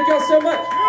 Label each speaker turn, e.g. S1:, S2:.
S1: Thank y'all so much.